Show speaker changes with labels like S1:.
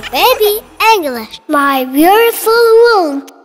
S1: Baby English.
S2: My beautiful world.